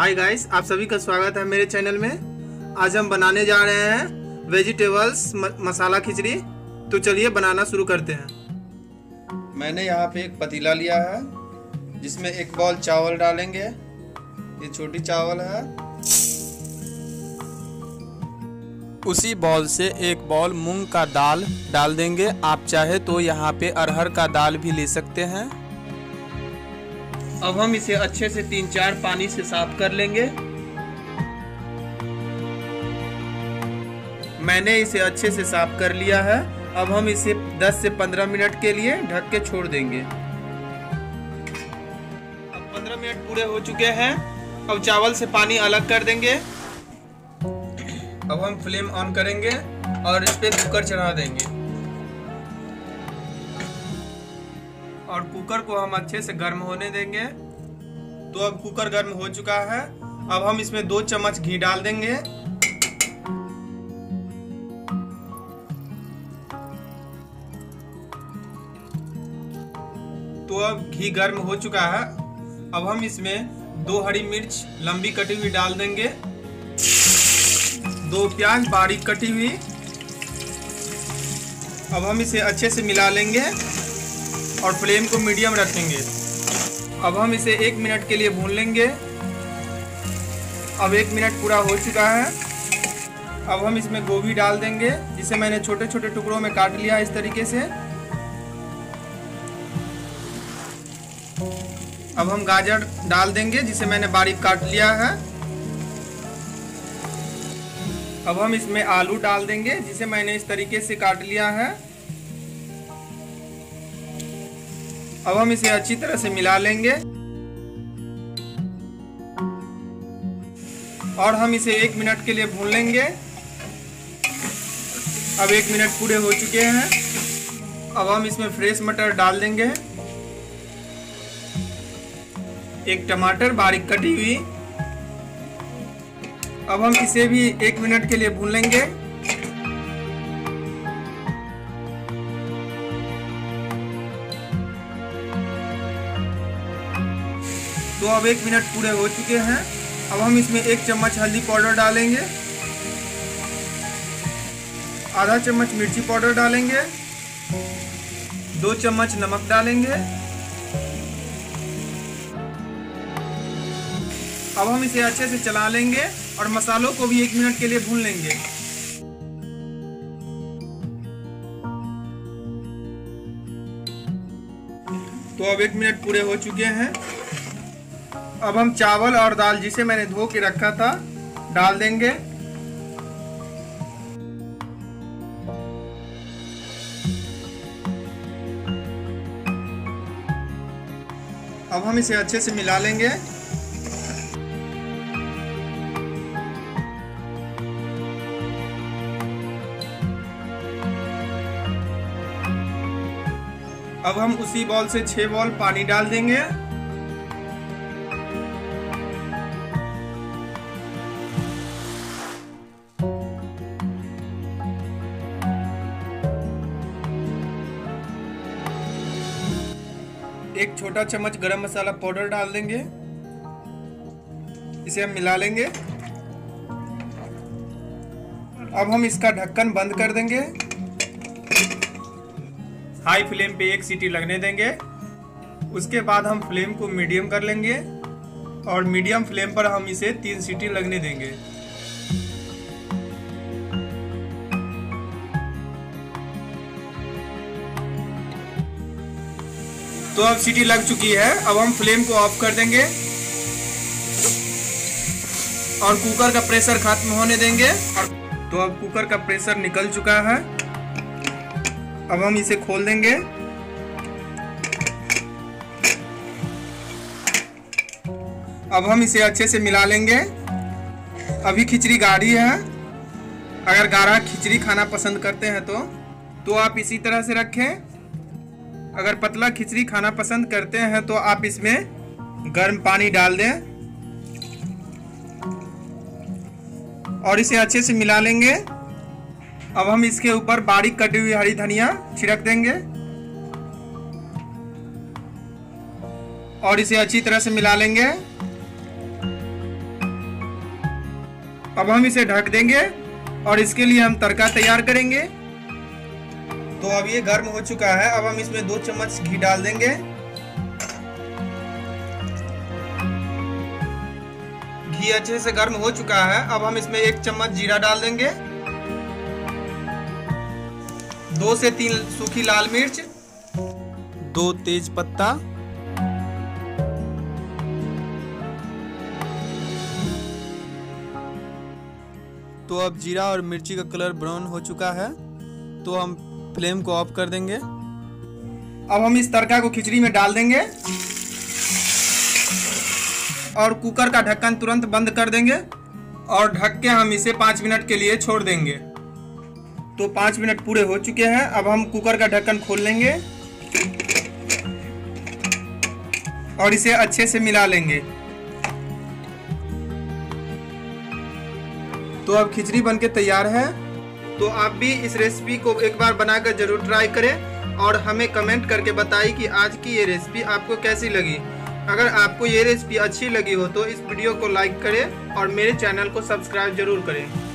Hi guys आप सभी का स्वागत है मेरे चैनल में। आज हम बनाने जा रहे हैं वेजिटेबल्स मसाला खिचड़ी। तो चलिए बनाना शुरू करते हैं। मैंने यहाँ पे एक पतीला लिया है, जिसमें एक बॉल चावल डालेंगे। ये छोटी चावल है। उसी बॉल से एक बॉल मूंग का दाल डाल देंगे। आप चाहे तो यहाँ पे अरहर का दाल भी ले सकते हैं। अब हम इसे अच्छे से तीन चार पानी से साफ़ कर लेंगे। मैंने इसे अच्छे से साफ़ कर लिया है। अब हम इसे 10 से 15 मिनट के लिए ढक के छोड़ देंगे। अब 15 मिनट पूरे हो चुके हैं। अब चावल से पानी अलग कर देंगे। अब हम फ्लेम ऑन करेंगे और इस पर कुकर चढ़ा देंगे। और कुकर को हम अच्छे से गर्म होने देंगे। तो अब कुकर गर्म हो चुका है। अब हम इसमें दो चम्मच घी डाल देंगे। तो अब घी गर्म हो चुका है। अब हम इसमें दो हरी मिर्च लंबी कटी हुई डाल देंगे। दो प्याज बारीक कटी हुई। अब हम इसे अच्छे से मिला लेंगे। और फ्लेम को मीडियम रखेंगे। अब हम इसे एक मिनट के लिए भून लेंगे। अब एक मिनट पूरा हो चुका है। अब हम इसमें गोभी डाल देंगे, जिसे मैंने छोटे छोटे टुकड़ों में काट लिया इस तरीके से। अब हम गाजर डाल देंगे, जिसे मैंने बारीक काट लिया है। अब हम इसमें आलू डाल देंगे, जिसे मैंने इस तरीके से काट लिया है। अब हम इसे अच्छी तरह से मिला लेंगे। और हम इसे एक मिनट के लिए भून लेंगे। अब एक मिनट पूरे हो चुके हैं। अब हम इसमें फ्रेश मटर डाल देंगे। एक टमाटर बारीक कटी हुई। अब हम इसे भी एक मिनट के लिए भून लेंगे। तो अब एक मिनट पूरे हो चुके हैं। अब हम इसमें एक चम्मच हल्दी पाउडर डालेंगे। आधा चम्मच मिर्ची पाउडर डालेंगे। दो चम्मच नमक डालेंगे। अब हम इसे अच्छे से चला लेंगे और मसालों को भी एक मिनट के लिए भून लेंगे। तो अब एक मिनट पूरे हो चुके हैं। अब हम चावल और दाल जिसे मैंने धो के रखा था, डाल देंगे। अब हम इसे अच्छे से मिला लेंगे। अब हम उसी बॉल से छह बॉल पानी डाल देंगे। एक छोटा चम्मच गरम मसाला पाउडर डाल देंगे। इसे हम मिला लेंगे। अब हम इसका ढक्कन बंद कर देंगे। हाई फ्लेम पे एक सीटी लगने देंगे। उसके बाद हम फ्लेम को मीडियम कर लेंगे और मीडियम फ्लेम पर हम इसे तीन सीटी लगने देंगे। तो अब सीटी लग चुकी है। अब हम फ्लेम को ऑफ़ कर देंगे। और कुकर का प्रेशर खत्म होने देंगे। तो अब कुकर का प्रेशर निकल चुका है। अब हम इसे खोल देंगे। अब हम इसे अच्छे से मिला लेंगे। अभी खिचड़ी गाढ़ी है। अगर गाढ़ा खिचड़ी खाना पसंद करते हैं तो तो आप इसी तरह से रखें। अगर पतला खिचड़ी खाना पसंद करते हैं तो आप इसमें गर्म पानी डाल दें। और इसे अच्छे से मिला लेंगे। अब हम इसके ऊपर बारीक कटी हुई हरी धनिया छिड़क देंगे। और इसे अच्छी तरह से मिला लेंगे। अब हम इसे ढक देंगे और इसके लिए हम तड़का तैयार करेंगे। तो अब ये गर्म हो चुका है। अब हम इसमें दो चम्मच घी डाल देंगे। घी अच्छे से गर्म हो चुका है। अब हम इसमें एक चम्मच जीरा डाल देंगे। दो से तीन सूखी लाल मिर्च। दो तेज पत्ता। तो अब जीरा और मिर्ची का कलर ब्राउन हो चुका है। तो हम फ्लेम को ऑफ़ कर देंगे। अब हम इस तड़का को खिचड़ी में डाल देंगे और कुकर का ढक्कन तुरंत बंद कर देंगे और ढक के हम इसे पाँच मिनट के लिए छोड़ देंगे। तो पाँच मिनट पूरे हो चुके हैं। अब हम कुकर का ढक्कन खोल लेंगे और इसे अच्छे से मिला लेंगे। तो अब खिचड़ी बनके तैयार है। तो आप भी इस रेसिपी को एक बार बनाकर ज़रूर ट्राई करें और हमें कमेंट करके बताइए कि आज की ये रेसिपी आपको कैसी लगी। अगर आपको ये रेसिपी अच्छी लगी हो तो इस वीडियो को लाइक करें और मेरे चैनल को सब्सक्राइब ज़रूर करें।